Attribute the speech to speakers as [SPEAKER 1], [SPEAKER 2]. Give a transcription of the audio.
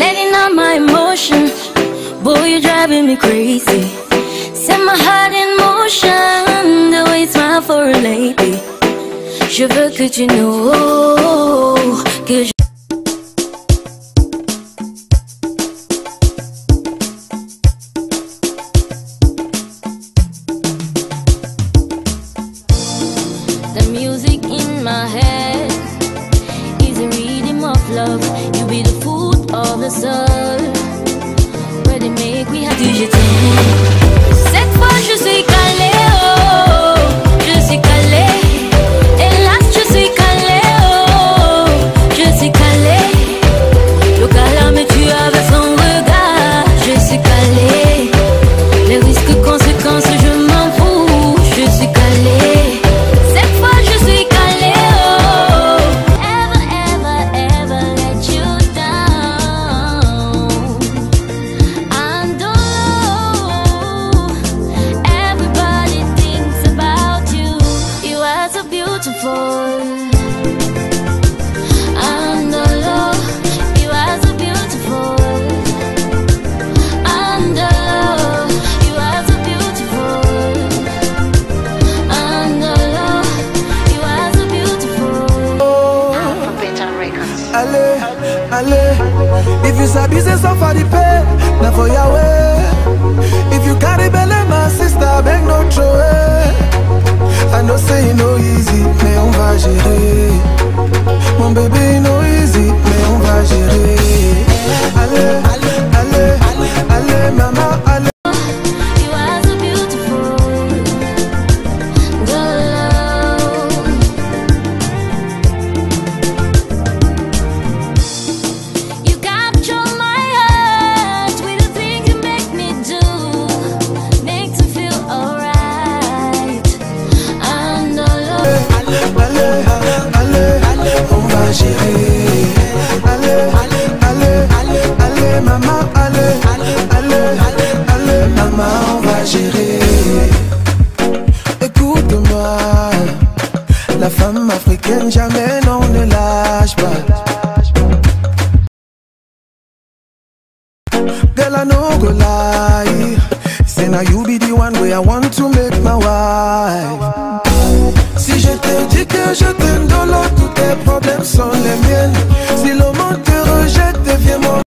[SPEAKER 1] Letting out my emotion. Boy, you're driving me crazy. Set my heart in motion. The way you smile for a lady. Je veux que tu know que. Be the food of the soul.
[SPEAKER 2] Allez, allez. If you sabi say suffer the pain, now for your way. If you carry belly, my sister, beg no throw. I know say it no easy, mais on va gérer. Mon bébé no easy, mais on va gérer. Allez. Allez, allez, allez, maman, allez, allez, allez, maman, on va gérer. Écoute-moi, la femme africaine jamais non ne lâche pas. Girl, I no go lie. Say now you be the one way I want to make my wife. Si je te dis que je t'aime dans tes problèmes sont les miennes.